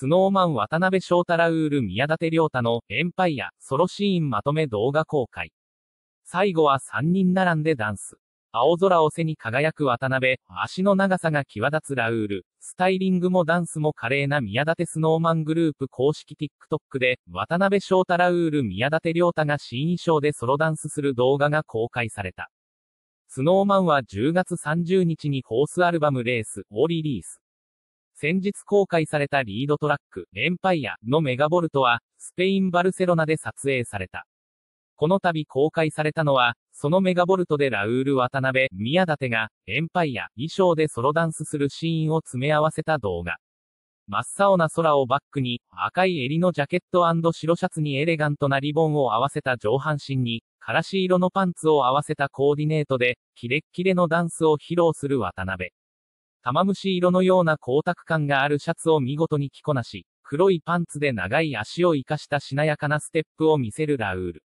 スノーマン渡辺翔太ラウール宮舘亮太のエンパイア、ソロシーンまとめ動画公開。最後は3人並んでダンス。青空を背に輝く渡辺、足の長さが際立つラウール、スタイリングもダンスも華麗な宮舘スノーマングループ公式 TikTok で、渡辺翔太ラウール宮舘亮太が新衣装でソロダンスする動画が公開された。スノーマンは10月30日にホースアルバムレースをリリース。先日公開されたリードトラック、エンパイアのメガボルトは、スペイン・バルセロナで撮影された。この度公開されたのは、そのメガボルトでラウール渡辺、宮舘が、エンパイア、衣装でソロダンスするシーンを詰め合わせた動画。真っ青な空をバックに、赤い襟のジャケット白シャツにエレガントなリボンを合わせた上半身に、からし色のパンツを合わせたコーディネートで、キレッキレのダンスを披露する渡辺。玉虫色のような光沢感があるシャツを見事に着こなし、黒いパンツで長い足を生かしたしなやかなステップを見せるラウール。